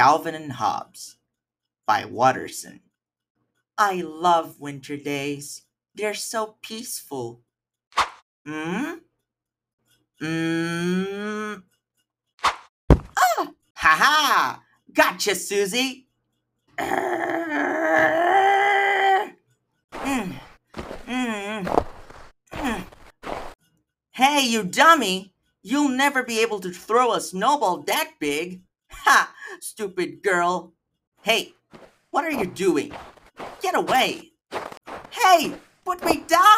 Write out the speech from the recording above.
Calvin and Hobbes by Watterson. I love winter days. They're so peaceful. Hmm? Hmm? Ah! Ha ha! Gotcha, Susie! Hey, you dummy! You'll never be able to throw a snowball that big! Ha! Stupid girl! Hey, what are you doing? Get away! Hey, put me down!